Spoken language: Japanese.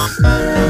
Yeah.